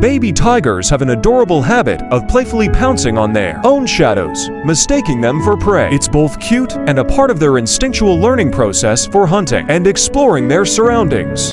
Baby tigers have an adorable habit of playfully pouncing on their own shadows, mistaking them for prey. It's both cute and a part of their instinctual learning process for hunting and exploring their surroundings.